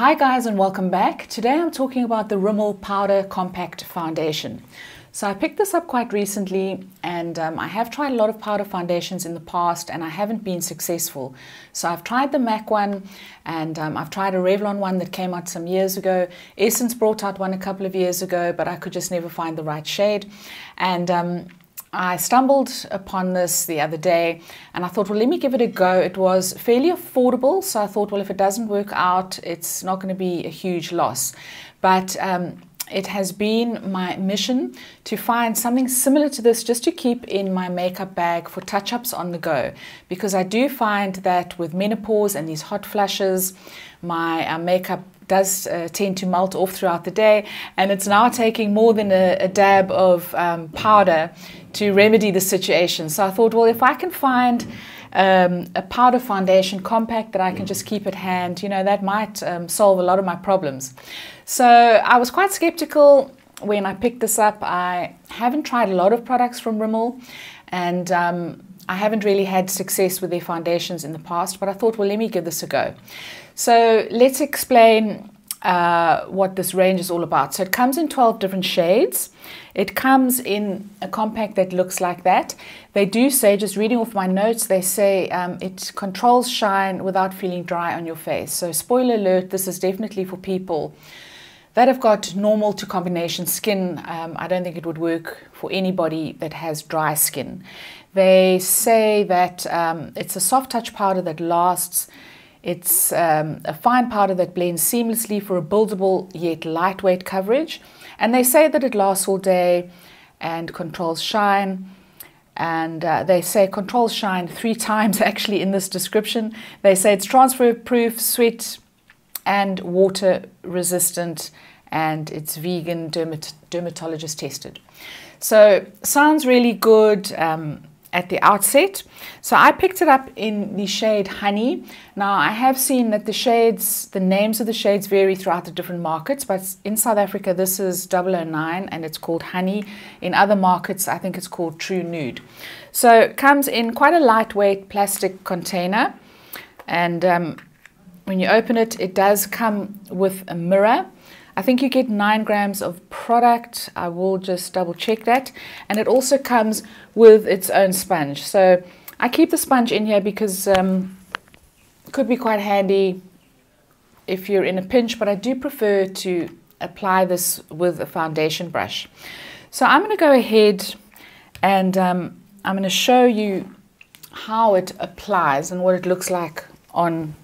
Hi guys and welcome back. Today I'm talking about the Rimmel Powder Compact Foundation. So I picked this up quite recently and um, I have tried a lot of powder foundations in the past and I haven't been successful. So I've tried the MAC one and um, I've tried a Revlon one that came out some years ago. Essence brought out one a couple of years ago but I could just never find the right shade. And um, I stumbled upon this the other day and I thought, well, let me give it a go. It was fairly affordable, so I thought, well, if it doesn't work out, it's not going to be a huge loss. But um, it has been my mission to find something similar to this just to keep in my makeup bag for touch ups on the go. Because I do find that with menopause and these hot flashes, my uh, makeup does uh, tend to melt off throughout the day, and it's now taking more than a, a dab of um, powder to remedy the situation. So I thought, well, if I can find um, a powder foundation compact that I can just keep at hand, you know, that might um, solve a lot of my problems. So I was quite skeptical when I picked this up. I haven't tried a lot of products from Rimmel and um, I haven't really had success with their foundations in the past, but I thought, well, let me give this a go. So let's explain uh, what this range is all about. So it comes in 12 different shades. It comes in a compact that looks like that. They do say, just reading off my notes, they say um, it controls shine without feeling dry on your face. So spoiler alert, this is definitely for people that have got normal to combination skin. Um, I don't think it would work for anybody that has dry skin. They say that um, it's a soft touch powder that lasts it's um, a fine powder that blends seamlessly for a buildable yet lightweight coverage. And they say that it lasts all day and controls shine. And uh, they say controls shine three times actually in this description. They say it's transfer proof, sweat and water resistant, and it's vegan, dermat dermatologist tested. So, sounds really good. Um, at the outset. So I picked it up in the shade Honey. Now I have seen that the shades, the names of the shades vary throughout the different markets, but in South Africa this is 009 and it's called Honey. In other markets I think it's called True Nude. So it comes in quite a lightweight plastic container and um, when you open it, it does come with a mirror I think you get nine grams of product. I will just double check that. And it also comes with its own sponge. So I keep the sponge in here because um, it could be quite handy if you're in a pinch, but I do prefer to apply this with a foundation brush. So I'm going to go ahead and um, I'm going to show you how it applies and what it looks like on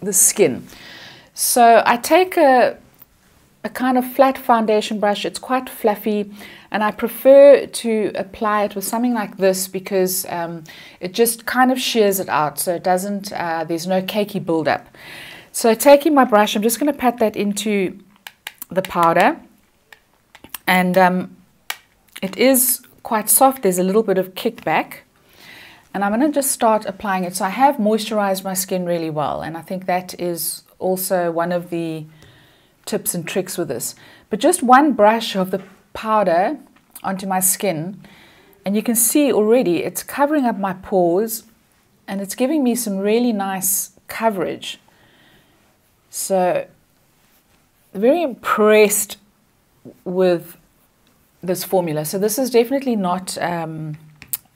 the skin. So I take a a kind of flat foundation brush. It's quite fluffy and I prefer to apply it with something like this because um, it just kind of sheers it out so it doesn't, uh, there's no cakey buildup. So taking my brush, I'm just going to pat that into the powder and um, it is quite soft. There's a little bit of kickback and I'm going to just start applying it. So I have moisturized my skin really well and I think that is also one of the tips and tricks with this. But just one brush of the powder onto my skin and you can see already it's covering up my pores and it's giving me some really nice coverage. So very impressed with this formula. So this is definitely not um,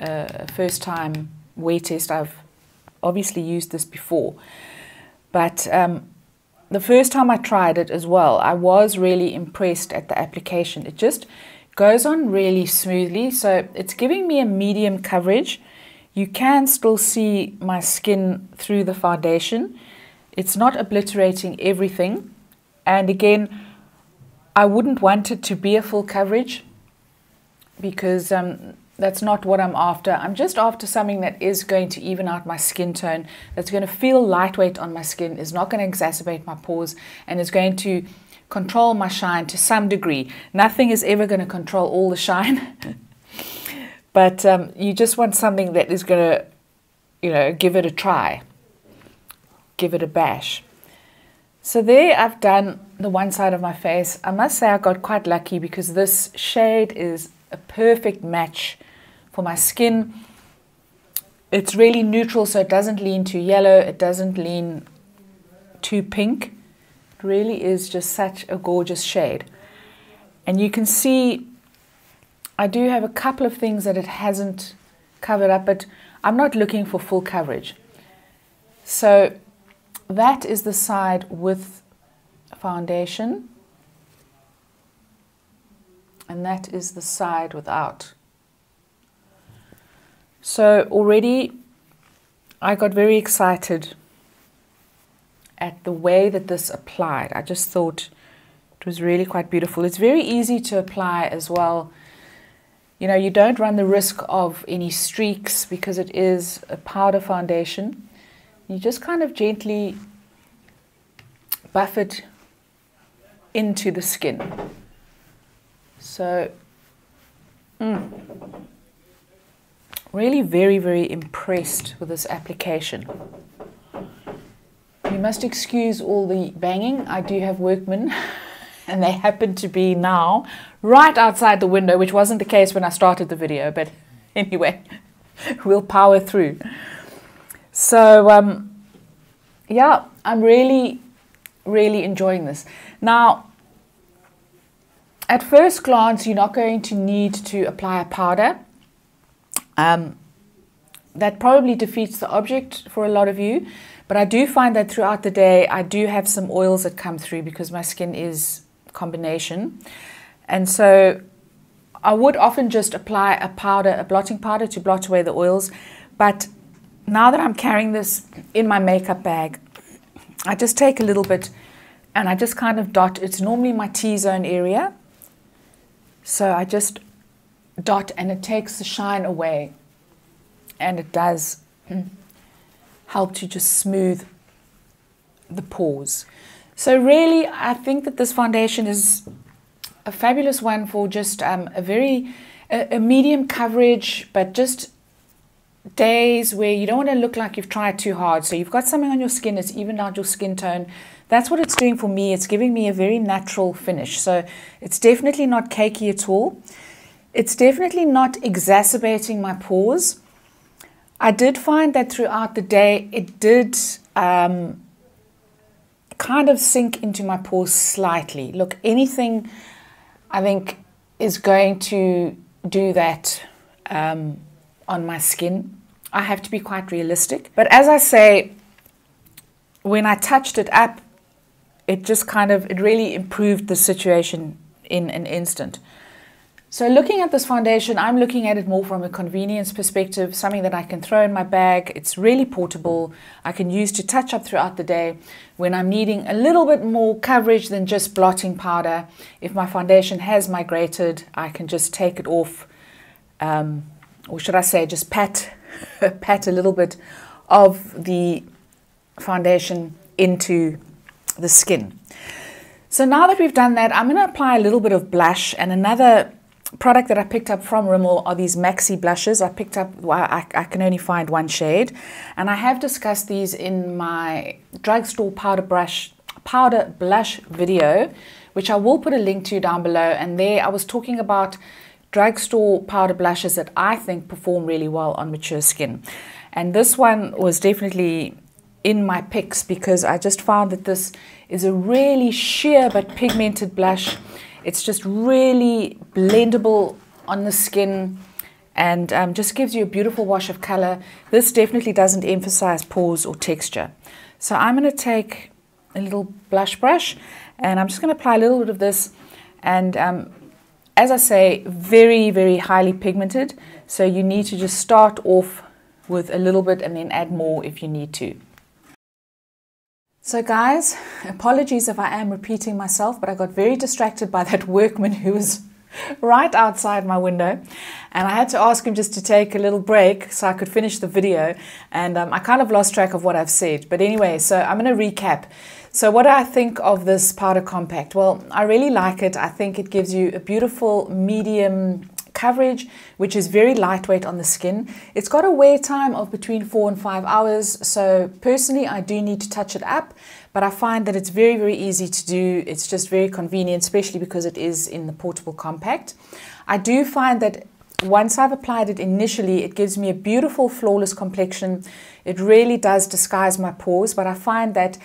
a first time wear test. I've obviously used this before. But um, the first time I tried it as well, I was really impressed at the application. It just goes on really smoothly. So it's giving me a medium coverage. You can still see my skin through the foundation. It's not obliterating everything. And again, I wouldn't want it to be a full coverage because um, that's not what I'm after. I'm just after something that is going to even out my skin tone, that's going to feel lightweight on my skin, is not going to exacerbate my pores, and is going to control my shine to some degree. Nothing is ever going to control all the shine, but um, you just want something that is going to, you know, give it a try, give it a bash. So there I've done the one side of my face. I must say I got quite lucky because this shade is a perfect match for my skin. It's really neutral, so it doesn't lean too yellow, it doesn't lean too pink. It really is just such a gorgeous shade. And you can see I do have a couple of things that it hasn't covered up, but I'm not looking for full coverage. So that is the side with foundation. And that is the side without. So already I got very excited at the way that this applied. I just thought it was really quite beautiful. It's very easy to apply as well. You know, you don't run the risk of any streaks because it is a powder foundation. You just kind of gently buff it into the skin. So, mm, really very, very impressed with this application. You must excuse all the banging. I do have workmen. and they happen to be now right outside the window, which wasn't the case when I started the video, but anyway, we'll power through. So, um, yeah, I'm really, really enjoying this. Now, at first glance, you're not going to need to apply a powder. Um, that probably defeats the object for a lot of you, but I do find that throughout the day, I do have some oils that come through because my skin is combination. And so I would often just apply a powder, a blotting powder to blot away the oils. But now that I'm carrying this in my makeup bag, I just take a little bit and I just kind of dot. It's normally my T-zone area. So I just dot and it takes the shine away. And it does help to just smooth the pores. So really, I think that this foundation is a fabulous one for just um, a very a, a medium coverage, but just days where you don't want to look like you've tried too hard. So you've got something on your skin, it's evened out your skin tone. That's what it's doing for me. It's giving me a very natural finish. So it's definitely not cakey at all. It's definitely not exacerbating my pores. I did find that throughout the day, it did um, kind of sink into my pores slightly. Look, anything I think is going to do that um, on my skin. I have to be quite realistic. But as I say, when I touched it up, it just kind of, it really improved the situation in an instant. So looking at this foundation, I'm looking at it more from a convenience perspective, something that I can throw in my bag. It's really portable. I can use to touch up throughout the day when I'm needing a little bit more coverage than just blotting powder. If my foundation has migrated, I can just take it off, um, or should I say just pat, pat a little bit of the foundation into the skin. So now that we've done that, I'm going to apply a little bit of blush and another product that I picked up from Rimmel are these maxi blushes. I picked up, well, I, I, can only find one shade. And I have discussed these in my drugstore powder brush, powder blush video, which I will put a link to down below. And there I was talking about drugstore powder blushes that I think perform really well on mature skin. And this one was definitely in my picks because I just found that this is a really sheer but pigmented blush it's just really blendable on the skin and um, just gives you a beautiful wash of color. This definitely doesn't emphasize pores or texture. So I'm going to take a little blush brush and I'm just going to apply a little bit of this and um, as I say, very, very highly pigmented. So you need to just start off with a little bit and then add more if you need to. So, guys, apologies if I am repeating myself, but I got very distracted by that workman who was right outside my window. And I had to ask him just to take a little break so I could finish the video. And um, I kind of lost track of what I've said. But anyway, so I'm going to recap. So, what do I think of this powder compact? Well, I really like it. I think it gives you a beautiful medium coverage, which is very lightweight on the skin. It's got a wear time of between four and five hours. So personally, I do need to touch it up, but I find that it's very, very easy to do. It's just very convenient, especially because it is in the portable compact. I do find that once I've applied it initially, it gives me a beautiful, flawless complexion. It really does disguise my pores, but I find that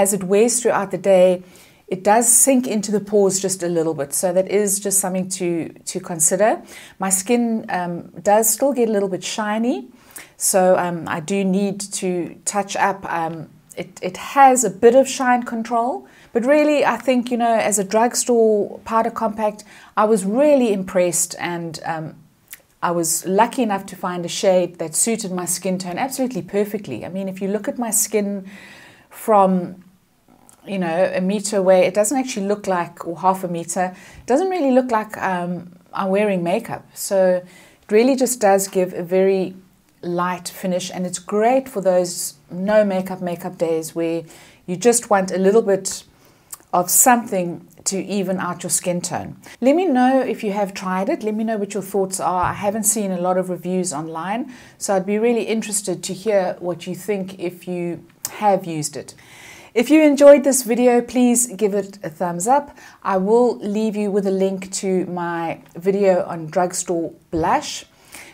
as it wears throughout the day, it does sink into the pores just a little bit. So that is just something to, to consider. My skin um, does still get a little bit shiny. So um, I do need to touch up. Um, it, it has a bit of shine control, but really I think, you know, as a drugstore powder compact, I was really impressed and um, I was lucky enough to find a shade that suited my skin tone absolutely perfectly. I mean, if you look at my skin from you know, a meter away, it doesn't actually look like, or half a meter, it doesn't really look like um, I'm wearing makeup. So it really just does give a very light finish, and it's great for those no makeup makeup days where you just want a little bit of something to even out your skin tone. Let me know if you have tried it. Let me know what your thoughts are. I haven't seen a lot of reviews online, so I'd be really interested to hear what you think if you have used it. If you enjoyed this video, please give it a thumbs up. I will leave you with a link to my video on drugstore blush.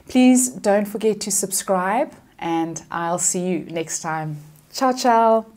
Please don't forget to subscribe and I'll see you next time. Ciao, ciao.